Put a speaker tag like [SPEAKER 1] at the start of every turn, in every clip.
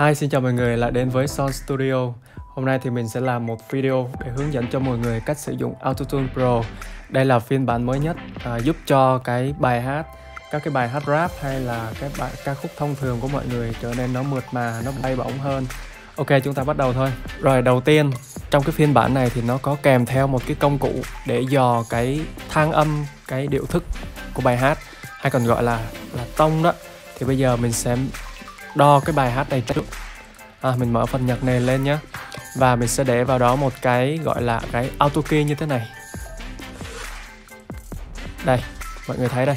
[SPEAKER 1] Hi, xin chào mọi người lại đến với Sound Studio. Hôm nay thì mình sẽ làm một video để hướng dẫn cho mọi người cách sử dụng Autotune Pro. Đây là phiên bản mới nhất à, giúp cho cái bài hát, các cái bài hát rap hay là cái bài ca khúc thông thường của mọi người trở nên nó mượt mà, nó bay bổng hơn. Ok, chúng ta bắt đầu thôi. Rồi đầu tiên trong cái phiên bản này thì nó có kèm theo một cái công cụ để dò cái thang âm, cái điệu thức của bài hát hay còn gọi là là tông đó. Thì bây giờ mình sẽ đo cái bài hát này trước à, mình mở phần nhạc nền lên nhé và mình sẽ để vào đó một cái gọi là cái auto key như thế này. Đây mọi người thấy đây.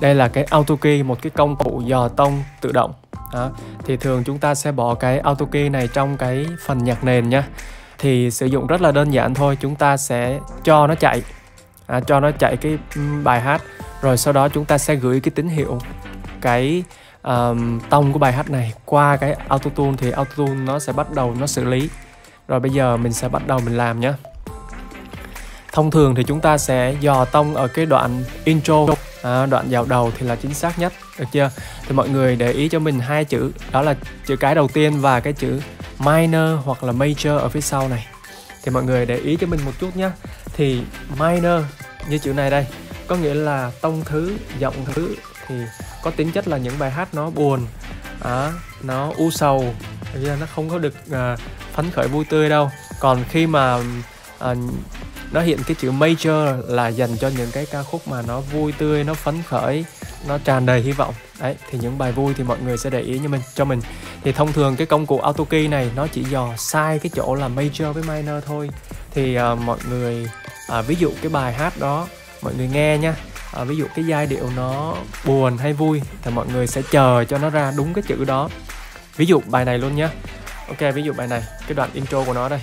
[SPEAKER 1] Đây là cái auto key một cái công cụ dò tông tự động. Đó. thì thường chúng ta sẽ bỏ cái auto key này trong cái phần nhạc nền nhé thì sử dụng rất là đơn giản thôi chúng ta sẽ cho nó chạy. À, cho nó chạy cái bài hát. Rồi sau đó chúng ta sẽ gửi cái tín hiệu cái um, tông của bài hát này qua cái autotune thì autotune nó sẽ bắt đầu nó xử lý. Rồi bây giờ mình sẽ bắt đầu mình làm nhé thông thường thì chúng ta sẽ dò tông ở cái đoạn intro. À, đoạn vào đầu thì là chính xác nhất được chưa? Thì mọi người để ý cho mình hai chữ đó là chữ cái đầu tiên và cái chữ minor hoặc là major ở phía sau này. Thì mọi người để ý cho mình một chút nhé thì minor như chữ này đây có nghĩa là tông thứ giọng thứ thì có tính chất là những bài hát nó buồn à, nó u sầu nó không có được à, phấn khởi vui tươi đâu. Còn khi mà à, nó hiện cái chữ major là dành cho những cái ca khúc mà nó vui tươi nó phấn khởi nó tràn đầy hy vọng. Đấy thì những bài vui thì mọi người sẽ để ý như mình cho mình. Thì thông thường cái công cụ auto key này nó chỉ dò sai cái chỗ là major với minor thôi. Thì uh, mọi người uh, ví dụ cái bài hát đó mọi người nghe nha à, ví dụ cái giai điệu nó buồn hay vui thì mọi người sẽ chờ cho nó ra đúng cái chữ đó. Ví dụ bài này luôn nhé ok ví dụ bài này cái đoạn intro của nó đây.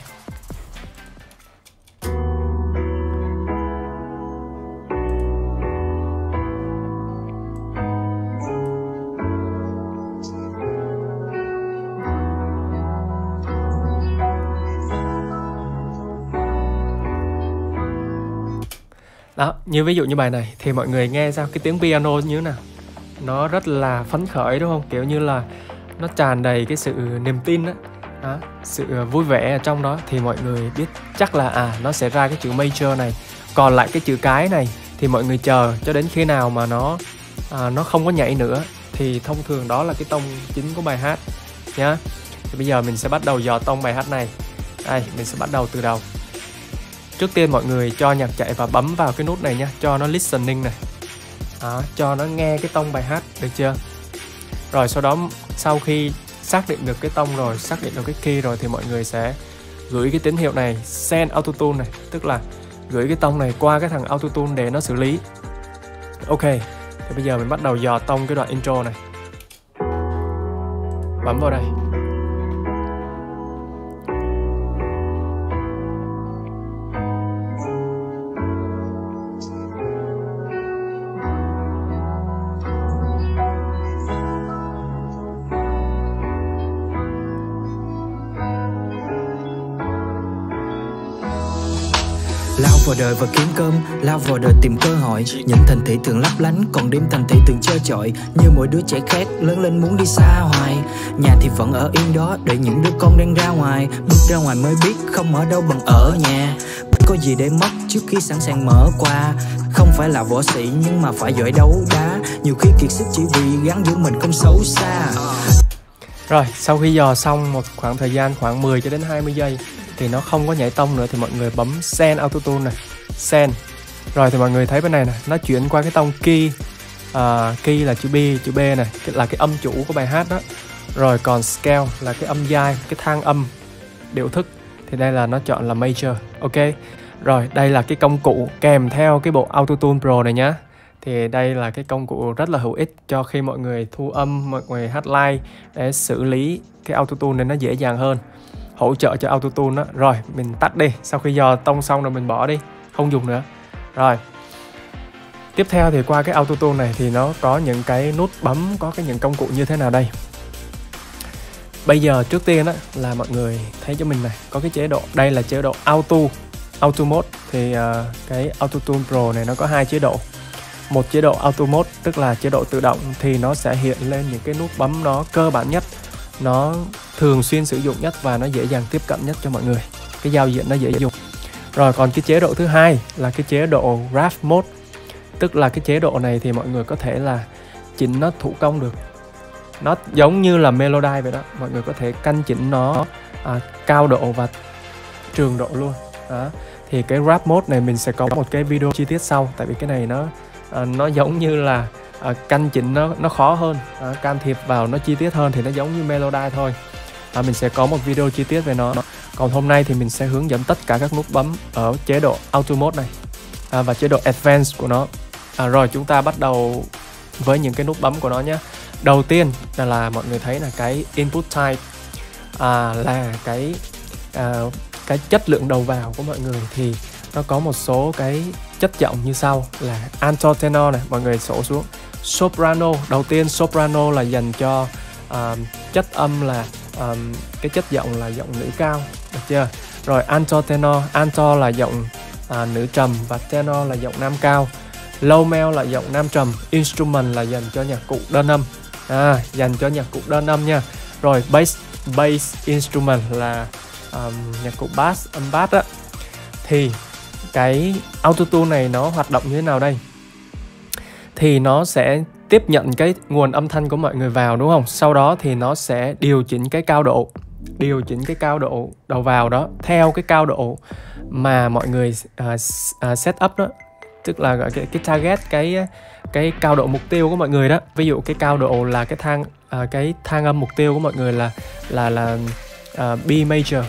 [SPEAKER 1] Đó như ví dụ như bài này thì mọi người nghe sao cái tiếng piano như thế nào. Nó rất là phấn khởi đúng không? Kiểu như là nó tràn đầy cái sự niềm tin đó, đó sự ờ, vui vẻ ở trong đó. Thì mọi người biết chắc là à nó sẽ ra cái chữ major này. Còn lại cái chữ cái này thì mọi người chờ cho đến khi nào mà nó à, nó không có nhảy nữa thì thông thường đó là cái tông chính của bài hát nhá. Thì bây giờ mình sẽ bắt đầu dò tông bài hát này. Đây mình sẽ bắt đầu từ đầu trước tiên mọi người cho nhạc chạy và bấm vào cái nút này nha cho nó listening này. Đó, cho nó nghe cái tông bài hát được chưa? Rồi sau đó sau khi xác định được cái tông rồi xác định được cái key rồi thì mọi người sẽ gửi cái tín hiệu này send autotune này. Tức là gửi cái tông này qua cái thằng autotune để nó xử lý. Ok thì bây giờ mình bắt đầu dò tông cái đoạn intro này. Bấm vào đây.
[SPEAKER 2] Lao vào đời và kiếm cơm, lao vào đời tìm cơ hội. Những thành thị thường lấp lánh, còn đêm thành thị thường trơ trọi. Như mỗi đứa trẻ khác lớn lên muốn đi xa hoài. Nhà thì vẫn ở yên đó đợi những đứa con đang ra ngoài. Bước ra ngoài mới biết không ở đâu bằng ở nhà. Có gì để mất trước khi sẵn sàng mở qua không phải là võ sĩ, nhưng mà phải giỏi đấu đá. Nhiều khi kiệt sức chỉ vì gắn giữ mình không xấu xa.
[SPEAKER 1] Rồi, sau khi dò xong một khoảng thời gian, khoảng 10 cho đến 20 giây thì nó không có nhảy tông nữa thì mọi người bấm send autotune này. Send rồi thì mọi người thấy bên này này nó chuyển qua cái tông key. À, key là chữ B chữ B này là cái âm chủ của bài hát đó. Rồi còn scale là cái âm dai cái thang âm điệu thức. Thì đây là nó chọn là major ok? Rồi đây là cái công cụ kèm theo cái bộ autotune pro này nhá. Thì đây là cái công cụ rất là hữu ích cho khi mọi người thu âm mọi người hát live để xử lý cái autotune nên nó dễ dàng hơn hỗ trợ cho autotune đó rồi mình tắt đi. Sau khi dò tông xong rồi mình bỏ đi. Không dùng nữa. Rồi. Tiếp theo thì qua cái autotune này thì nó có những cái nút bấm có cái những công cụ như thế nào đây? Bây giờ trước tiên đó là mọi người thấy cho mình này có cái chế độ. Đây là chế độ auto auto mode. Thì uh, cái autotune pro này nó có hai chế độ. Một chế độ auto mode tức là chế độ tự động thì nó sẽ hiện lên những cái nút bấm nó cơ bản nhất nó thường xuyên sử dụng nhất và nó dễ dàng tiếp cận nhất cho mọi người. Cái giao diện nó dễ dùng. Rồi còn cái chế độ thứ hai là cái chế độ graph mode. Tức là cái chế độ này thì mọi người có thể là chỉnh nó thủ công được. Nó giống như là Melody vậy đó. Mọi người có thể canh chỉnh nó à, cao độ và trường độ luôn. Đó. Thì cái rap mode này mình sẽ có một cái video chi tiết sau. Tại vì cái này nó à, nó giống như là à, canh chỉnh nó nó khó hơn. À, can thiệp vào nó chi tiết hơn thì nó giống như Melody thôi. À, mình sẽ có một video chi tiết về nó. Còn hôm nay thì mình sẽ hướng dẫn tất cả các nút bấm ở chế độ auto mode này. À, và chế độ advanced của nó. À, rồi chúng ta bắt đầu với những cái nút bấm của nó nhé. Đầu tiên là, là mọi người thấy là cái input type à, là cái à, cái chất lượng đầu vào của mọi người thì nó có một số cái chất giọng như sau là alto tenor này mọi người sổ xuống soprano. Đầu tiên soprano là dành cho uh, chất âm là um, cái chất giọng là giọng nữ cao được chưa? Rồi alto tenor. Alto là giọng uh, nữ trầm và tenor là giọng nam cao. Low male là giọng nam trầm. Instrument là dành cho nhạc cụ đơn âm. À, dành cho nhạc cụ đơn âm nha. Rồi bass. Bass instrument là um, nhạc cụ bass âm bass á. Thì cái autotune này nó hoạt động như thế nào đây? Thì nó sẽ tiếp nhận cái nguồn âm thanh của mọi người vào đúng không? Sau đó thì nó sẽ điều chỉnh cái cao độ điều chỉnh cái cao độ đầu vào đó. Theo cái cao độ mà mọi người uh, uh, set up đó tức là cái cái target cái cái cao độ mục tiêu của mọi người đó. Ví dụ cái cao độ là cái thang uh, cái thang âm mục tiêu của mọi người là là là uh, B major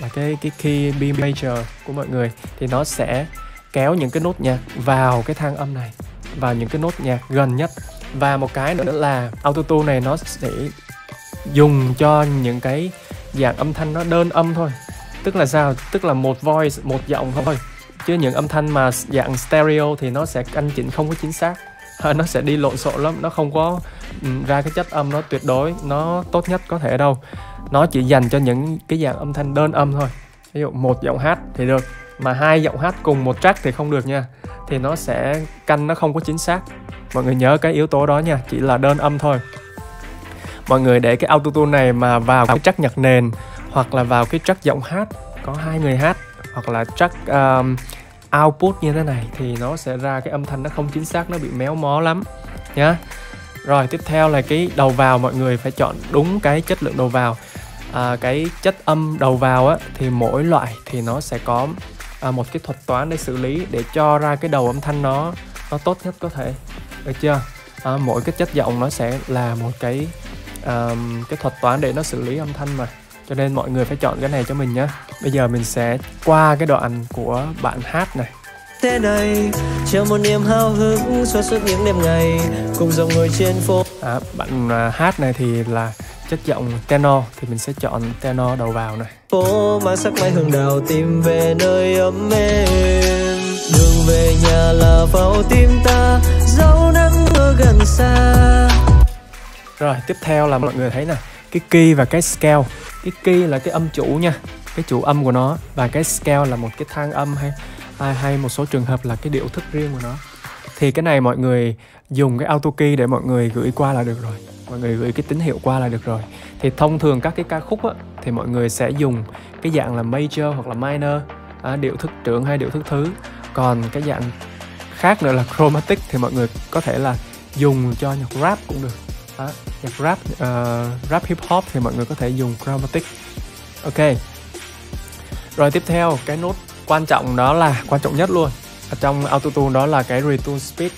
[SPEAKER 1] là cái cái key B major của mọi người. Thì nó sẽ kéo những cái nốt nhạc vào cái thang âm này vào những cái nốt nhạc gần nhất. Và một cái nữa là autotune này nó sẽ dùng cho những cái dạng âm thanh nó đơn âm thôi. Tức là sao? Tức là một voice, một giọng thôi. Chứ những âm thanh mà dạng stereo thì nó sẽ canh chỉnh không có chính xác. Nó sẽ đi lộn xộn lắm, nó không có ra cái chất âm nó tuyệt đối, nó tốt nhất có thể đâu. Nó chỉ dành cho những cái dạng âm thanh đơn âm thôi. Ví dụ một giọng hát thì được, mà hai giọng hát cùng một track thì không được nha thì nó sẽ canh nó không có chính xác. Mọi người nhớ cái yếu tố đó nha chỉ là đơn âm thôi. Mọi người để cái autotune này mà vào cái track nhạc nền hoặc là vào cái track giọng hát có hai người hát hoặc là track um, output như thế này thì nó sẽ ra cái âm thanh nó không chính xác nó bị méo mó lắm nhá. Rồi tiếp theo là cái đầu vào mọi người phải chọn đúng cái chất lượng đầu vào. À, cái chất âm đầu vào á thì mỗi loại thì nó sẽ có à, một cái thuật toán để xử lý để cho ra cái đầu âm thanh nó nó tốt nhất có thể. Được chưa? À, mỗi cái chất giọng nó sẽ là một cái um, cái thuật toán để nó xử lý âm thanh mà. Cho nên mọi người phải chọn cái này cho mình nhé. Bây giờ mình sẽ qua cái đoạn của bạn hát này
[SPEAKER 3] thế này. Chờ một niềm hào hứng xóa suốt những đêm ngày cùng dòng người trên phố.
[SPEAKER 1] À, bạn uh, hát này thì là chất giọng tenor thì mình sẽ chọn tenor đầu vào này.
[SPEAKER 3] Phố mang sắc mai hương đào tìm về nơi ấm êm. Đường về nhà là vào tim ta dấu nắng mưa gần xa.
[SPEAKER 1] Rồi tiếp theo là mọi người thấy nè cái key và cái scale. Cái key là cái âm chủ nha cái chủ âm của nó. Và cái scale là một cái thang âm hay hay, hay một số trường hợp là cái điệu thức riêng của nó. Thì cái này mọi người dùng cái auto key để mọi người gửi qua là được rồi. Mọi người gửi cái tín hiệu qua là được rồi. Thì thông thường các cái ca khúc á, thì mọi người sẽ dùng cái dạng là major hoặc là minor à, điệu thức trưởng hay điệu thức thứ. Còn cái dạng khác nữa là chromatic thì mọi người có thể là dùng cho nhạc rap cũng được. À, nhạc rap uh, rap hip hop thì mọi người có thể dùng chromatic. Ok. Rồi tiếp theo cái nốt quan trọng đó là quan trọng nhất luôn. Ở trong autotune đó là cái retune speed.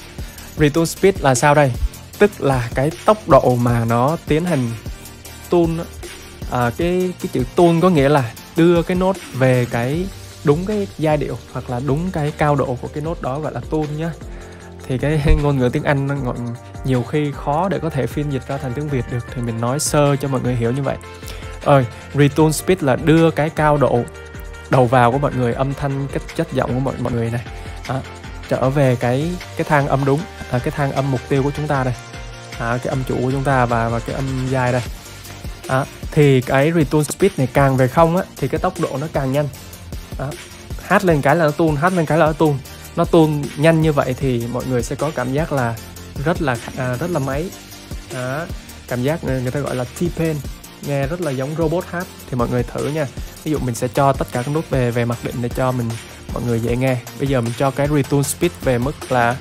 [SPEAKER 1] Retune speed là sao đây? Tức là cái tốc độ mà nó tiến hành tune à, cái cái chữ tune có nghĩa là đưa cái nốt về cái đúng cái giai điệu hoặc là đúng cái cao độ của cái nốt đó gọi là tune nhá. Thì cái ngôn ngữ tiếng Anh nó nhiều khi khó để có thể phiên dịch ra thành tiếng Việt được thì mình nói sơ cho mọi người hiểu như vậy. Ơi, retune speed là đưa cái cao độ đầu vào của mọi người âm thanh cách chất giọng của mọi mọi người này. À, trở về cái cái thang âm đúng à, cái thang âm mục tiêu của chúng ta đây. À, cái âm chủ của chúng ta và và cái âm dài đây. À, thì cái return speed này càng về không á thì cái tốc độ nó càng nhanh. À, hát lên cái là nó tuôn hát lên cái là nó tuôn nó tuôn nhanh như vậy thì mọi người sẽ có cảm giác là rất là à, rất là máy. À, cảm giác người ta gọi là T-Pain nghe rất là giống robot hát thì mọi người thử nha. Ví dụ mình sẽ cho tất cả các nút về về mặc định để cho mình mọi người dễ nghe. Bây giờ mình cho cái retune speed về mức là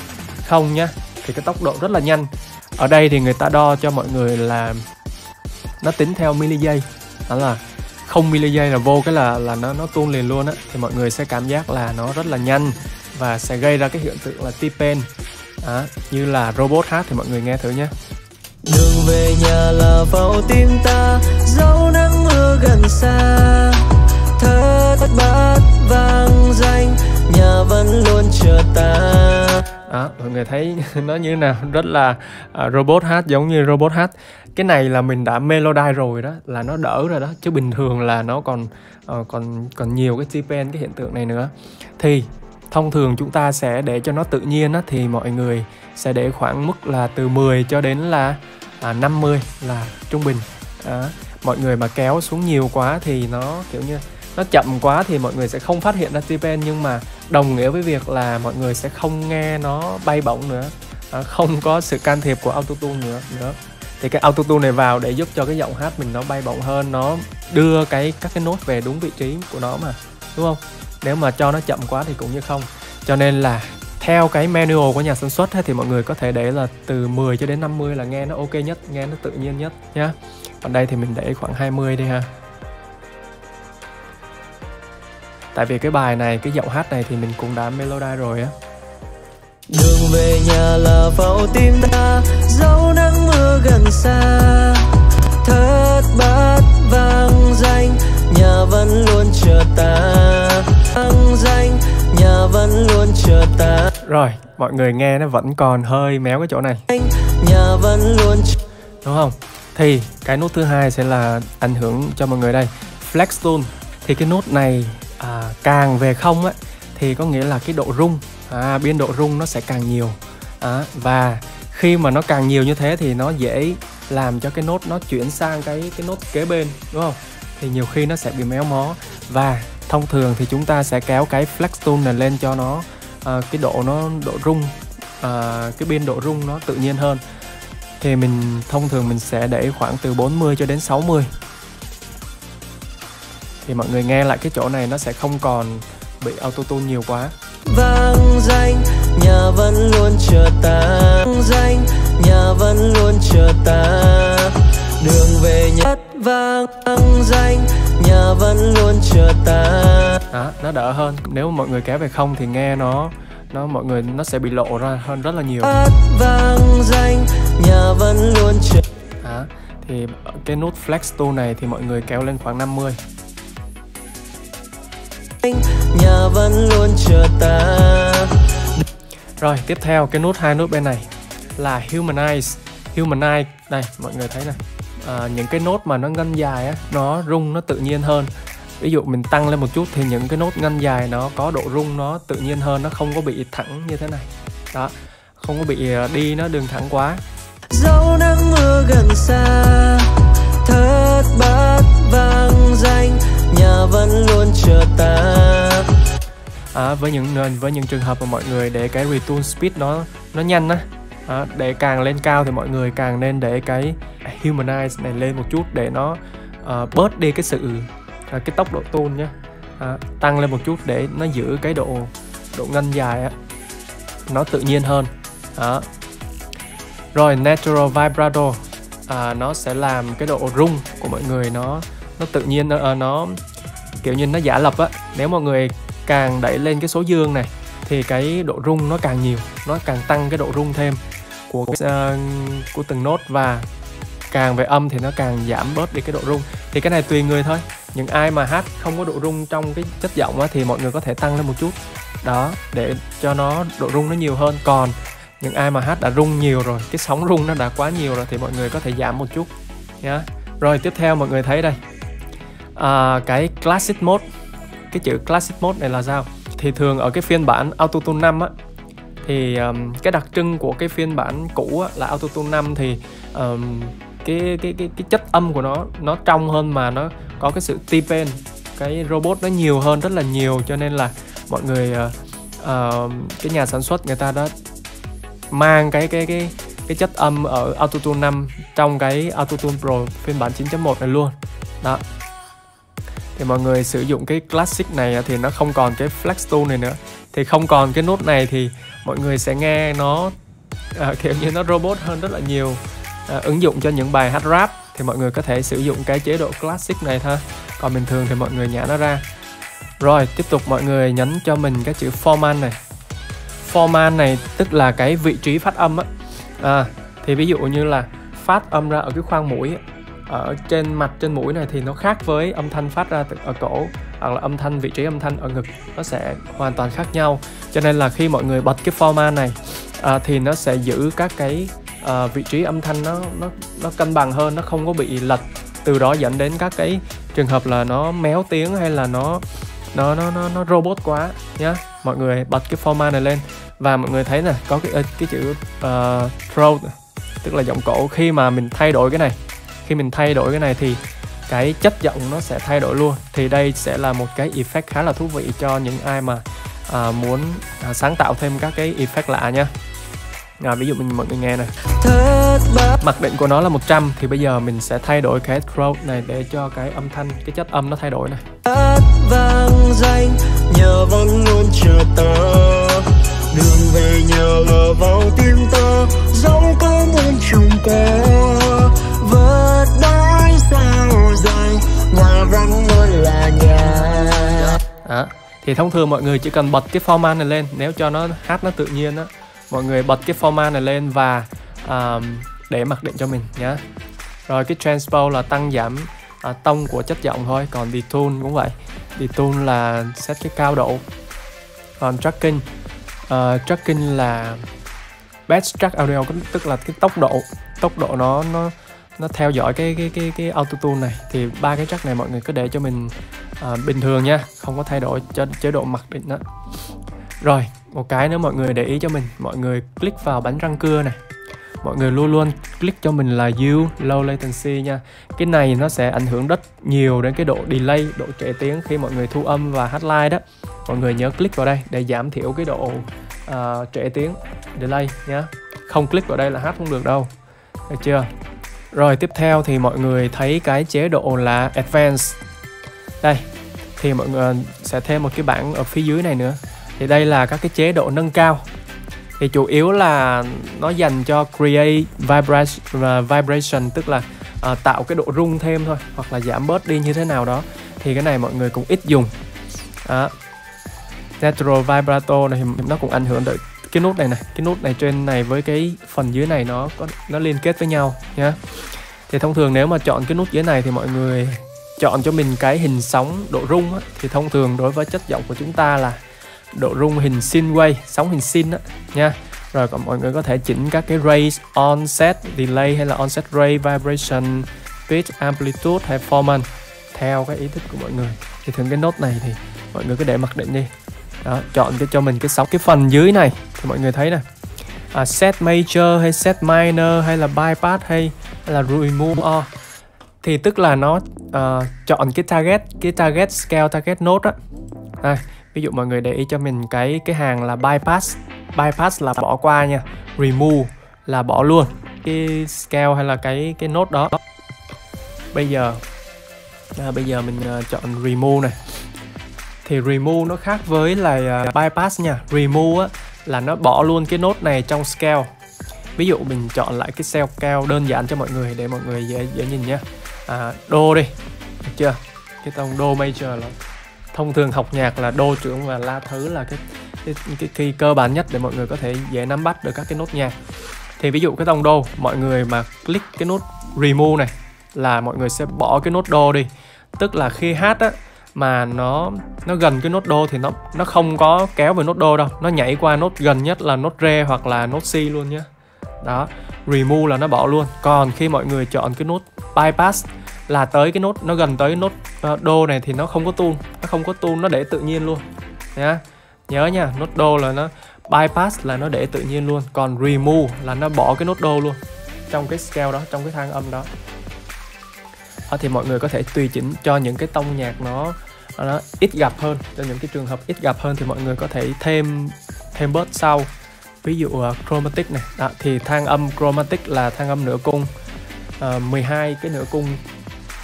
[SPEAKER 1] không nhá thì cái tốc độ rất là nhanh. Ở đây thì người ta đo cho mọi người là nó tính theo mili giây đó là không mili giây là vô cái là là nó nó tuôn liền luôn á. Thì mọi người sẽ cảm giác là nó rất là nhanh và sẽ gây ra cái hiện tượng là tipen à, như là robot hát thì mọi người nghe thử nhé
[SPEAKER 3] đường về nhà là vào tim ta dấu nắng mưa gần xa. Thất bát vang danh nhà vẫn luôn chờ ta.
[SPEAKER 1] Đó mọi người thấy nó như nào? Rất là uh, robot hát giống như robot hát. Cái này là mình đã melody rồi đó là nó đỡ rồi đó. Chứ bình thường là nó còn uh, còn còn nhiều cái t-pen cái hiện tượng này nữa. Thì thông thường chúng ta sẽ để cho nó tự nhiên á, thì mọi người sẽ để khoảng mức là từ 10 cho đến là à, 50 là trung bình đó. mọi người mà kéo xuống nhiều quá thì nó kiểu như nó chậm quá thì mọi người sẽ không phát hiện ra t-pen nhưng mà đồng nghĩa với việc là mọi người sẽ không nghe nó bay bổng nữa đó. không có sự can thiệp của autotune nữa nữa thì cái autotune này vào để giúp cho cái giọng hát mình nó bay bổng hơn nó đưa cái các cái nốt về đúng vị trí của nó mà đúng không nếu mà cho nó chậm quá thì cũng như không. Cho nên là theo cái manual của nhà sản xuất thì mọi người có thể để là từ 10 cho đến 50 là nghe nó ok nhất, nghe nó tự nhiên nhất nhá. Còn đây thì mình để khoảng 20 đi ha. Tại vì cái bài này, cái giọng hát này thì mình cũng đã Melody rồi á.
[SPEAKER 3] Đường về nhà là vào tim ta dấu nắng mưa gần xa. Thất bát vang danh nhà vẫn luôn chờ ta. Vang danh nhà vẫn luôn chờ ta.
[SPEAKER 1] Rồi mọi người nghe nó vẫn còn hơi méo cái chỗ này.
[SPEAKER 3] Nhà vẫn luôn
[SPEAKER 1] đúng không? Thì cái nút thứ hai sẽ là ảnh hưởng cho mọi người đây. Flex tone thì cái nút này à, càng về không á thì có nghĩa là cái độ rung à, biên độ rung nó sẽ càng nhiều. À, và khi mà nó càng nhiều như thế thì nó dễ làm cho cái nốt nó chuyển sang cái cái nốt kế bên đúng không thì nhiều khi nó sẽ bị méo mó. Và thông thường thì chúng ta sẽ kéo cái flex tone này lên cho nó uh, cái độ nó độ rung uh, cái biên độ rung nó tự nhiên hơn. Thì mình thông thường mình sẽ để khoảng từ 40 cho đến 60 thì mọi người nghe lại cái chỗ này nó sẽ không còn bị auto tune nhiều quá.
[SPEAKER 3] Vang danh nhà vẫn luôn chờ ta. Danh nhà vẫn luôn chờ ta. Đường về nhà vang danh nhà vẫn luôn chờ ta.
[SPEAKER 1] Đó, nó đỡ hơn. Nếu mà mọi người kéo về không thì nghe nó nó mọi người nó sẽ bị lộ ra hơn rất là nhiều.
[SPEAKER 3] Vang danh nhà vẫn luôn chờ.
[SPEAKER 1] Đó, thì cái nút flex tone này thì mọi người kéo lên khoảng 50
[SPEAKER 3] nhà vẫn luôn chờ ta.
[SPEAKER 1] Rồi tiếp theo cái nút hai nút bên này là humanize. Humanize đây mọi người thấy này à, những cái nốt mà nó ngân dài á nó rung nó tự nhiên hơn. Ví dụ mình tăng lên một chút thì những cái nốt ngân dài nó có độ rung nó tự nhiên hơn nó không có bị thẳng như thế này. Đó không có bị à, đi nó đường thẳng quá.
[SPEAKER 3] Dẫu nắng mưa gần xa thất bát vang danh nhà vẫn luôn chờ ta.
[SPEAKER 1] À, với những với những trường hợp mà mọi người để cái retune speed nó nó nhanh á à, để càng lên cao thì mọi người càng nên để cái humanize này lên một chút để nó uh, bớt đi cái sự uh, cái tốc độ tôn nhé à, ờ, tăng lên một chút để nó giữ cái độ độ ngân dài á nó tự nhiên hơn. Đó. Rồi natural vibrato à, nó sẽ làm cái độ rung của mọi người nó nó tự nhiên nó, nó kiểu như nó giả lập á. Nếu mọi người càng đẩy lên cái số dương này thì cái độ rung nó càng nhiều nó càng tăng cái độ rung thêm của uh, của từng nốt và càng về âm thì nó càng giảm bớt đi cái độ rung. Thì cái này tùy người thôi những ai mà hát không có độ rung trong cái chất giọng á, thì mọi người có thể tăng lên một chút. Đó để cho nó độ rung nó nhiều hơn. Còn những ai mà hát đã rung nhiều rồi cái sóng rung nó đã quá nhiều rồi thì mọi người có thể giảm một chút nhá. Rồi tiếp theo mọi người thấy đây. À, cái classic mode cái chữ classic mode này là sao? Thì thường ở cái phiên bản autotune 5 á thì um, cái đặc trưng của cái phiên bản cũ á, là autotune 5 thì um, cái cái cái cái chất âm của nó nó trong hơn mà nó có cái sự tipen cái robot nó nhiều hơn rất là nhiều cho nên là mọi người uh, uh, cái nhà sản xuất người ta đã mang cái cái cái cái chất âm ở Autotune 5 trong cái Autotune Pro phiên bản 9.1 này luôn. Đó thì mọi người sử dụng cái classic này thì nó không còn cái flex tool này nữa. Thì không còn cái nốt này thì mọi người sẽ nghe nó à, kiểu như nó robot hơn rất là nhiều. À, ứng dụng cho những bài hát rap thì mọi người có thể sử dụng cái chế độ classic này thôi. Còn bình thường thì mọi người nhả nó ra. Rồi tiếp tục mọi người nhấn cho mình cái chữ format này. Format này tức là cái vị trí phát âm á. À, thì ví dụ như là phát âm ra ở cái khoang mũi ở trên mặt trên mũi này thì nó khác với âm thanh phát ra từ ở cổ hoặc là âm thanh vị trí âm thanh ở ngực nó sẽ hoàn toàn khác nhau. Cho nên là khi mọi người bật cái format này à, thì nó sẽ giữ các cái à, vị trí âm thanh nó nó nó cân bằng hơn nó không có bị lệch. Từ đó dẫn đến các cái trường hợp là nó méo tiếng hay là nó nó nó nó, nó robot quá nhá. Mọi người bật cái format này lên và mọi người thấy nè có cái cái chữ uh, throat tức là giọng cổ. Khi mà mình thay đổi cái này khi mình thay đổi cái này thì cái chất giọng nó sẽ thay đổi luôn. Thì đây sẽ là một cái effect khá là thú vị cho những ai mà à, muốn à, sáng tạo thêm các cái effect lạ nha. À, ví dụ mình mọi người nghe này. Mặc định của nó là 100 thì bây giờ mình sẽ thay đổi cái throat này để cho cái âm thanh cái chất âm nó thay đổi này đường về nhờ vào tim ta dẫu có muôn trùng có vớt đói sao dài nhà vẫn luôn là nhà. À, thì thông thường mọi người chỉ cần bật cái format này lên nếu cho nó hát nó tự nhiên á mọi người bật cái format này lên và um, để mặc định cho mình nhé rồi cái transpose là tăng giảm à, tông của chất giọng thôi còn detune cũng vậy. Detune là set cái cao độ. Còn tracking uh, tracking là best track audio tức là cái tốc độ tốc độ nó nó nó theo dõi cái cái cái cái auto tune này. Thì ba cái track này mọi người cứ để cho mình uh, bình thường nha không có thay đổi cho chế độ mặc định đó rồi một cái nữa mọi người để ý cho mình. Mọi người click vào bánh răng cưa này mọi người luôn luôn click cho mình là U low latency nha. Cái này nó sẽ ảnh hưởng rất nhiều đến cái độ delay độ trễ tiếng khi mọi người thu âm và hát live đó. Mọi người nhớ click vào đây để giảm thiểu cái độ uh, trễ tiếng delay nhé không click vào đây là hát không được đâu. Được chưa? Rồi tiếp theo thì mọi người thấy cái chế độ là advanced. Đây thì mọi người ờ, sẽ thêm một cái bảng ở phía dưới này nữa. Thì đây là các cái chế độ nâng cao thì chủ yếu là nó dành cho create vibration, vibration tức là uh, tạo cái độ rung thêm thôi hoặc là giảm bớt đi như thế nào đó. Thì cái này mọi người cũng ít dùng. Đó. natural vibrato này thì nó cũng ảnh hưởng tới cái nút này này. Cái nút này trên này với cái phần dưới này nó có nó liên kết với nhau nhá. Thì thông thường nếu mà chọn cái nút dưới này thì mọi người chọn cho mình cái hình sóng độ rung á, thì thông thường đối với chất giọng của chúng ta là độ rung hình sin wave sóng hình sin á nha. Rồi còn mọi người có thể chỉnh các cái raise onset delay hay là onset rate vibration pitch amplitude hay formant theo cái ý thích của mọi người. Thì thường cái nốt này thì mọi người cứ để mặc định đi. Đó chọn cái cho mình cái sóng cái phần dưới này thì mọi người thấy nè. À, set major hay set minor hay là bypass hay, hay là remove all. Thì tức là nó uh, chọn cái target cái target scale target nốt á. Đây ví dụ mọi người để ý cho mình cái cái hàng là bypass. Bypass là bỏ qua nha. Remove là bỏ luôn. Cái scale hay là cái cái nốt đó. Bây giờ à, bây giờ mình uh, chọn remove này. Thì remove nó khác với là uh, bypass nha. Remove á, là nó bỏ luôn cái nốt này trong scale. Ví dụ mình chọn lại cái scale cao đơn giản cho mọi người để mọi người dễ dễ nhìn nhé à, đô đi. Được chưa? Cái tông đô major là thông thường học nhạc là đô trưởng và la thứ là cái cái, cái key cơ bản nhất để mọi người có thể dễ nắm bắt được các cái nốt nhạc. Thì ví dụ cái tông đô mọi người mà click cái nút remove này là mọi người sẽ bỏ cái nốt đô đi. Tức là khi hát á mà nó nó gần cái nốt đô thì nó nó không có kéo về nốt đô đâu. Nó nhảy qua nốt gần nhất là nốt re hoặc là nốt si luôn nhé đó remove là nó bỏ luôn. Còn khi mọi người chọn cái nút bypass là tới cái nốt nó gần tới nốt uh, đô này thì nó không có tuôn nó không có tuôn nó để tự nhiên luôn. Nhá nhớ nha nốt đô là nó bypass là nó để tự nhiên luôn còn remove là nó bỏ cái nốt đô luôn trong cái scale đó trong cái thang âm đó. À, thì mọi người có thể tùy chỉnh cho những cái tông nhạc nó ờ, nó ít gặp hơn cho những cái trường hợp ít gặp hơn thì mọi người có thể thêm thêm bớt sau. Ví dụ uh, chromatic này. À, thì thang âm chromatic là thang âm nửa cung uh, 12 cái nửa cung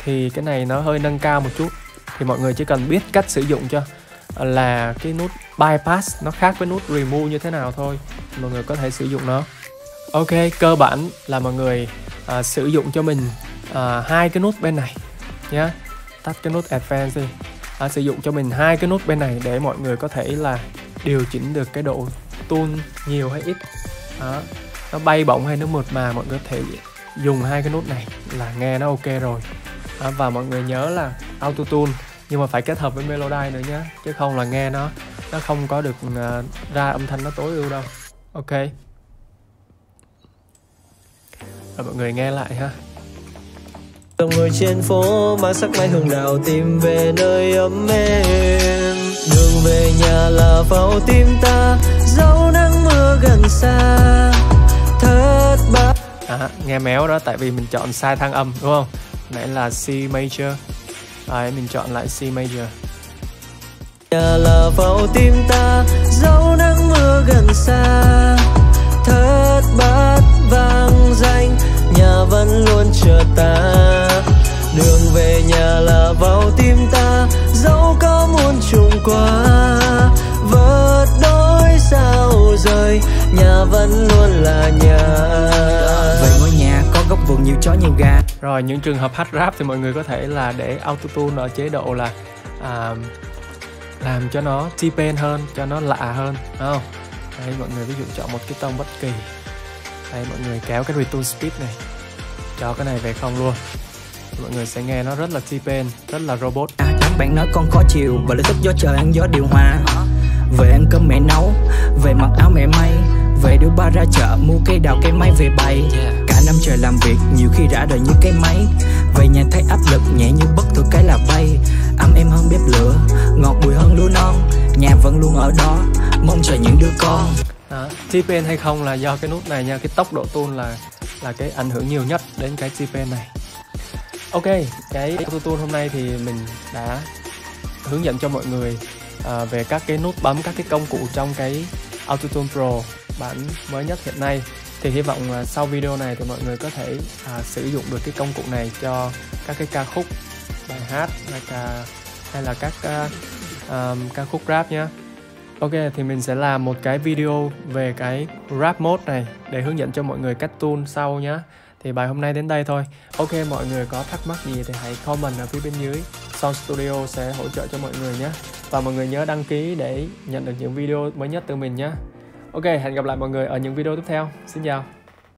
[SPEAKER 1] thì cái này nó hơi nâng cao một chút. Thì mọi người chỉ cần biết cách sử dụng cho à, là cái nút bypass nó khác với nút remove như thế nào thôi. Mọi người có thể sử dụng nó. Ok cơ bản là mọi người à, sử dụng cho mình à, hai cái nút bên này nhé tắt cái nút advanced đi. À, sử dụng cho mình hai cái nút bên này để mọi người có thể là điều chỉnh được cái độ tune nhiều hay ít. Đó. nó bay bổng hay nó mượt mà mọi người có thể dùng hai cái nút này là nghe nó ok rồi đó. và mọi người nhớ là auto tune nhưng mà phải kết hợp với melody nữa nhé chứ không là nghe nó nó không có được uh, ra âm thanh nó tối ưu đâu ok rồi mọi người nghe lại ha
[SPEAKER 3] Dòng người trên phố mang sắc mai hương đào tìm về nơi ấm êm Đường về nhà là vào tim ta Dẫu nắng mưa gần xa Thất bại
[SPEAKER 1] à, Nghe méo đó tại vì mình chọn sai thang âm đúng không? Nãy là C major. Đấy, mình chọn lại C major.
[SPEAKER 3] Nhà là vào tim ta Dẫu nắng mưa gần xa. Thất bát vang danh Nhà vẫn luôn chờ ta. Đường về nhà là vào tim ta Dẫu có muôn trùng qua Vượt đôi sao rời Nhà vẫn luôn là nhà.
[SPEAKER 2] Về ngôi nhà có góc vườn nhiều chó nhiều gà
[SPEAKER 1] Rồi những trường hợp hát rap thì mọi người có thể là để autotune ở chế độ là à, làm cho nó T-Pain hơn, cho nó lạ hơn, đúng không? Đấy, mọi người ví dụ chọn một cái tông bất kỳ. Đây, mọi người kéo cái retune speed này cho cái này về không luôn. Mọi người sẽ nghe nó rất là T-Pain, rất là robot.
[SPEAKER 2] Đám bạn nói con khó chịu và lại thích gió trời ăn gió điều hòa. Về ăn cơm mẹ nấu, về mặc áo mẹ may Về đưa ba ra chợ mua cây đào cây máy về bày. Cả năm trời làm việc nhiều khi rã đời như cái máy. Về nhà thấy áp lực nhẹ như bất thường cái là bay. Ấm em hơn bếp lửa, ngọt bùi hơn lúa non. Nhà vẫn luôn ở đó, mong chờ những đứa con.
[SPEAKER 1] Đó, T-Pain hay không là do cái nút này nha, cái tốc độ tune là là cái ảnh hưởng nhiều nhất đến cái T-Pain này. Ok, cái autotune hôm nay thì mình đã hướng dẫn cho mọi người à, về các cái nút bấm, các cái công cụ trong cái Autotune Pro bản mới nhất hiện nay thì hy vọng là sau video này thì mọi người có thể à, sử dụng được cái công cụ này cho các cái ca khúc bài hát hay là hay là các à, um, ca khúc rap nhé Ok thì mình sẽ làm một cái video về cái rap mode này để hướng dẫn cho mọi người cách tune sau nhé thì bài hôm nay đến đây thôi. Ok mọi người có thắc mắc gì thì hãy comment ở phía bên dưới. Sound Studio sẽ hỗ trợ cho mọi người nhé và mọi người nhớ đăng ký để nhận được những video mới nhất từ mình nhé ok hẹn gặp lại mọi người ở những video tiếp theo. Xin chào.